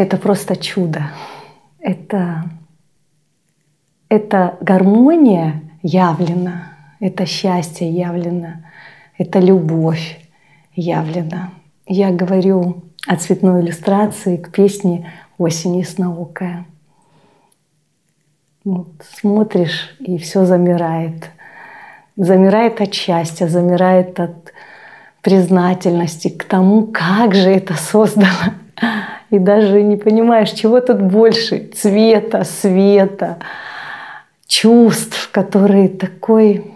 это просто чудо. Это, это гармония явлена, это счастье явлено, это любовь явлена. Я говорю о цветной иллюстрации к песне «Осень ясноокая». Вот, смотришь, и все замирает. Замирает от счастья, замирает от признательности к тому, как же это создано. И даже не понимаешь, чего тут больше цвета, света, чувств, которые такой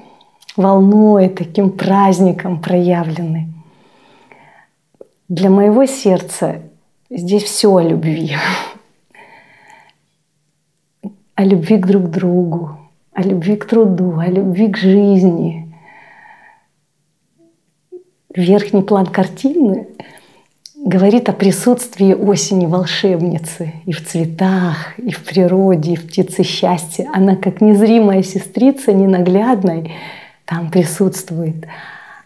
волной, таким праздником проявлены. Для моего сердца здесь все о любви. О любви к друг другу, о любви к труду, о любви к жизни. Верхний план картины говорит о присутствии осени волшебницы и в цветах, и в природе, и в птице счастья. Она как незримая сестрица ненаглядной там присутствует.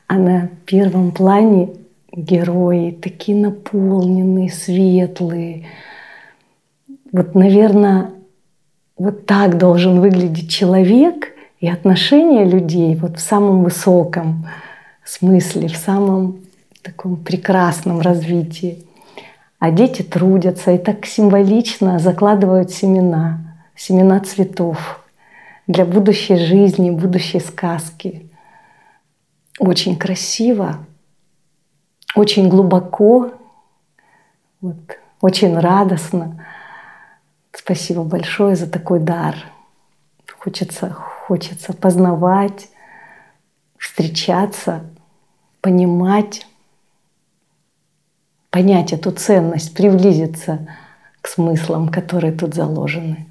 А на первом плане герои такие наполненные, светлые. Вот, наверное, вот так должен выглядеть человек и отношения людей вот в самом высоком смысле, в самом таком прекрасном развитии. А дети трудятся и так символично закладывают семена, семена цветов для будущей жизни, будущей сказки. Очень красиво, очень глубоко, вот, очень радостно. Спасибо большое за такой дар. Хочется, хочется познавать, встречаться, понимать, понять эту ценность, приблизиться к смыслам, которые тут заложены.